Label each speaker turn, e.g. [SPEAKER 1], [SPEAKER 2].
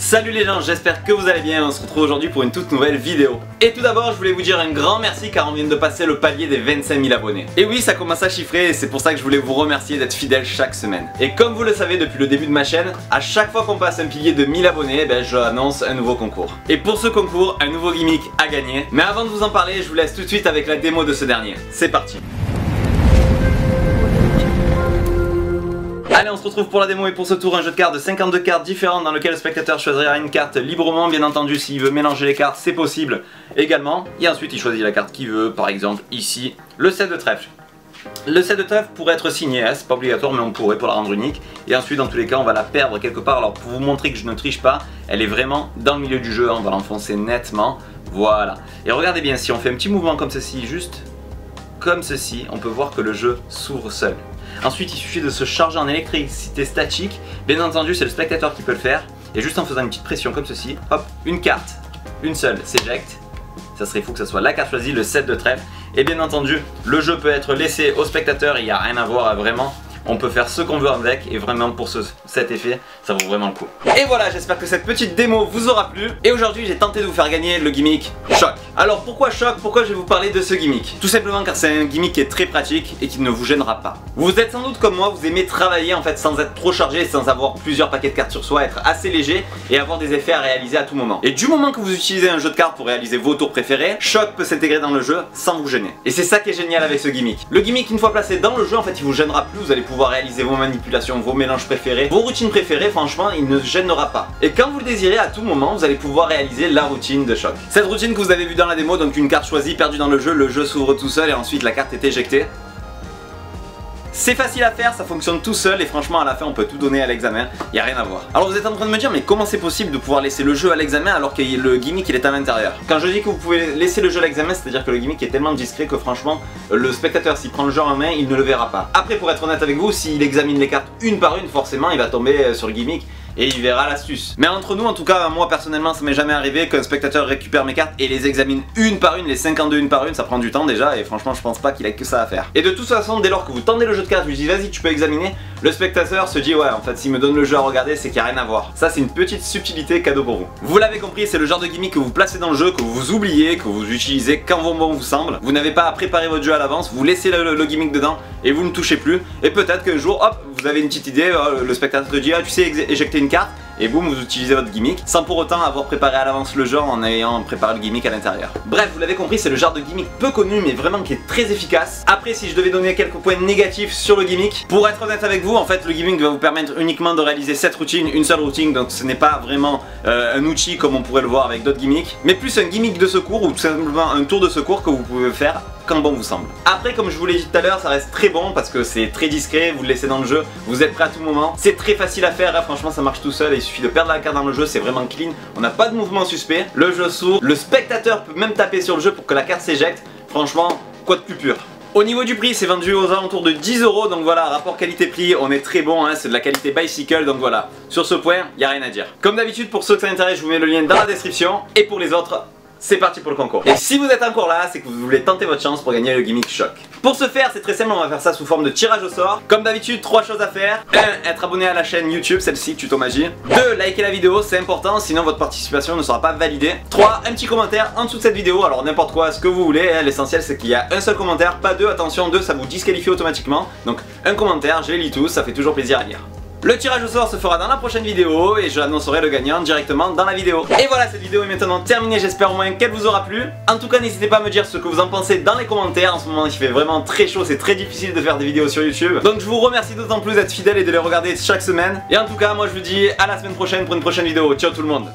[SPEAKER 1] Salut les gens, j'espère que vous allez bien, on se retrouve aujourd'hui pour une toute nouvelle vidéo. Et tout d'abord, je voulais vous dire un grand merci car on vient de passer le palier des 25 000 abonnés. Et oui, ça commence à chiffrer et c'est pour ça que je voulais vous remercier d'être fidèles chaque semaine. Et comme vous le savez depuis le début de ma chaîne, à chaque fois qu'on passe un pilier de 1000 abonnés, ben, je annonce un nouveau concours. Et pour ce concours, un nouveau gimmick à gagner. Mais avant de vous en parler, je vous laisse tout de suite avec la démo de ce dernier. C'est parti Allez, on se retrouve pour la démo et pour ce tour un jeu de cartes de 52 cartes différentes dans lequel le spectateur choisira une carte librement, bien entendu s'il veut mélanger les cartes c'est possible également. Et ensuite il choisit la carte qu'il veut, par exemple ici le 7 de trèfle. Le 7 de trèfle pourrait être signé, hein, c'est pas obligatoire mais on pourrait pour la rendre unique. Et ensuite dans tous les cas on va la perdre quelque part, alors pour vous montrer que je ne triche pas, elle est vraiment dans le milieu du jeu, on va l'enfoncer nettement, voilà. Et regardez bien, si on fait un petit mouvement comme ceci, juste comme ceci, on peut voir que le jeu s'ouvre seul. Ensuite, il suffit de se charger en électricité statique. Bien entendu, c'est le spectateur qui peut le faire. Et juste en faisant une petite pression comme ceci, hop, une carte, une seule, s'éjecte. Ça serait fou que ce soit la carte choisie, le 7 de trèfle. Et bien entendu, le jeu peut être laissé au spectateur, il n'y a rien à voir vraiment on peut faire ce qu'on veut avec et vraiment pour cet effet ça vaut vraiment le coup. Et voilà j'espère que cette petite démo vous aura plu et aujourd'hui j'ai tenté de vous faire gagner le gimmick Choc. Alors pourquoi Choc? Pourquoi je vais vous parler de ce gimmick? Tout simplement car c'est un gimmick qui est très pratique et qui ne vous gênera pas. Vous êtes sans doute comme moi, vous aimez travailler en fait sans être trop chargé, sans avoir plusieurs paquets de cartes sur soi, être assez léger et avoir des effets à réaliser à tout moment. Et du moment que vous utilisez un jeu de cartes pour réaliser vos tours préférés, Choc peut s'intégrer dans le jeu sans vous gêner. Et c'est ça qui est génial avec ce gimmick. Le gimmick une fois placé dans le jeu en fait il vous gênera plus, vous allez pouvoir réaliser vos manipulations, vos mélanges préférés, vos routines préférées, franchement, il ne gênera pas. Et quand vous le désirez, à tout moment, vous allez pouvoir réaliser la routine de choc. Cette routine que vous avez vue dans la démo, donc une carte choisie, perdue dans le jeu, le jeu s'ouvre tout seul et ensuite la carte est éjectée. C'est facile à faire, ça fonctionne tout seul et franchement à la fin on peut tout donner à l'examen, il a rien à voir. Alors vous êtes en train de me dire mais comment c'est possible de pouvoir laisser le jeu à l'examen alors que le gimmick il est à l'intérieur? Quand je dis que vous pouvez laisser le jeu à l'examen, c'est à dire que le gimmick est tellement discret que franchement le spectateur s'il prend le jeu en main il ne le verra pas. Après pour être honnête avec vous, s'il examine les cartes une par une forcément il va tomber euh, sur le gimmick et il verra l'astuce. Mais entre nous, en tout cas, moi personnellement, ça m'est jamais arrivé qu'un spectateur récupère mes cartes et les examine une par une, les 52 une par une, ça prend du temps déjà et franchement, je pense pas qu'il ait que ça à faire. Et de toute façon, dès lors que vous tendez le jeu de cartes, je lui dis vas-y, tu peux examiner, le spectateur se dit ouais, en fait, s'il me donne le jeu à regarder, c'est qu'il n'y a rien à voir. Ça, c'est une petite subtilité cadeau pour vous. Vous l'avez compris, c'est le genre de gimmick que vous placez dans le jeu, que vous oubliez, que vous utilisez quand bon vous semble. Vous n'avez pas à préparer votre jeu à l'avance, vous laissez le, gimmick dedans et vous ne touchez plus. Et peut-être qu'un jour, hop, vous avez une petite idée, euh, le spectateur te dit ah, tu sais éjecter une et boum vous utilisez votre gimmick sans pour autant avoir préparé à l'avance le jeu en ayant préparé le gimmick à l'intérieur. Bref, vous l'avez compris, c'est le genre de gimmick peu connu mais vraiment qui est très efficace. Après, si je devais donner quelques points négatifs sur le gimmick, pour être honnête avec vous, en fait, le gimmick va vous permettre uniquement de réaliser cette routine, une seule routine, donc ce n'est pas vraiment euh, un outil comme on pourrait le voir avec d'autres gimmicks, mais plus un gimmick de secours ou tout simplement un tour de secours que vous pouvez faire quand bon vous semble. Après, comme je vous l'ai dit tout à l'heure, ça reste très bon parce que c'est très discret, vous le laissez dans le jeu, vous êtes prêt à tout moment. C'est très facile à faire, hein, franchement ça marche tout seul, il suffit de perdre la carte dans le jeu, c'est vraiment clean, on n'a pas de mouvement suspect, le jeu s'ouvre, le spectateur peut même taper sur le jeu pour que la carte s'éjecte, franchement, quoi de plus pur. Au niveau du prix, c'est vendu aux alentours de 10 euros, donc voilà, rapport qualité-prix, on est très bon, hein, c'est de la qualité bicycle, donc voilà. Sur ce point, il n'y a rien à dire. Comme d'habitude, pour ceux que ça intéresse, je vous mets le lien dans la description, et pour les autres, c'est parti pour le concours. Et si vous êtes encore là, c'est que vous voulez tenter votre chance pour gagner le gimmick choc. Pour ce faire, c'est très simple, on va faire ça sous forme de tirage au sort. Comme d'habitude, trois choses à faire. 1. Être abonné à la chaîne YouTube, celle-ci, Tuto Magie. 2. Liker la vidéo, c'est important, sinon votre participation ne sera pas validée. 3. Un petit commentaire en dessous de cette vidéo, alors n'importe quoi, ce que vous voulez. Hein. L'essentiel, c'est qu'il y a un seul commentaire, pas deux. Attention, deux, ça vous disqualifie automatiquement. Donc, un commentaire, je les lis tous, ça fait toujours plaisir à lire. Le tirage au sort se fera dans la prochaine vidéo et je annoncerai le gagnant directement dans la vidéo. Et voilà, cette vidéo est maintenant terminée, j'espère au moins qu'elle vous aura plu. En tout cas, n'hésitez pas à me dire ce que vous en pensez dans les commentaires. En ce moment, il fait vraiment très chaud, c'est très difficile de faire des vidéos sur YouTube. Donc je vous remercie d'autant plus d'être fidèle et de les regarder chaque semaine. Et en tout cas, moi je vous dis à la semaine prochaine pour une prochaine vidéo. Ciao tout le monde